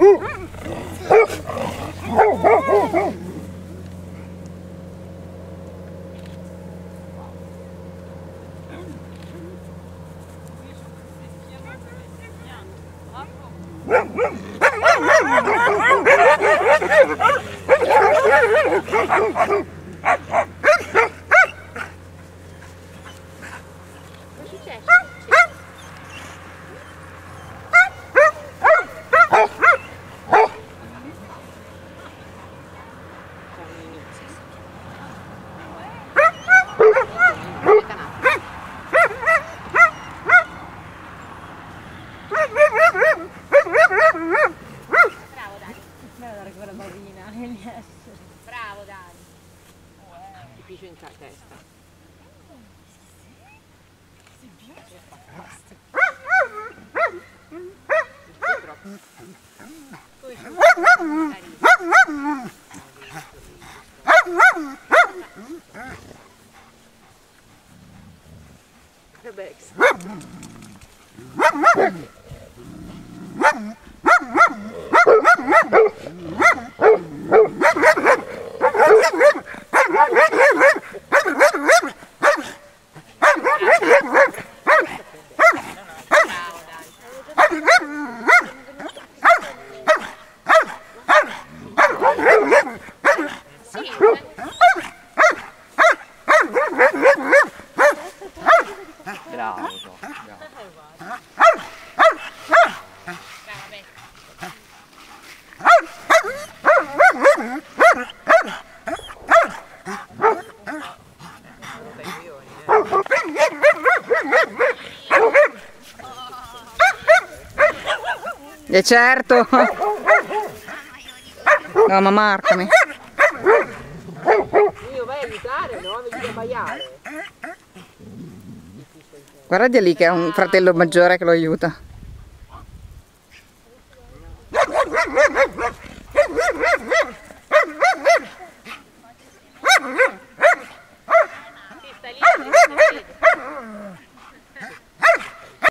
Oh, esce. Bravo Dani. Difficile in testa. Rebex. Sì, Bravo. E certo. No, ma marcami. io vai a aiutare, no? Vedi a baiare. Guarda di lì che ha un fratello maggiore che lo aiuta. Sì, sta lì,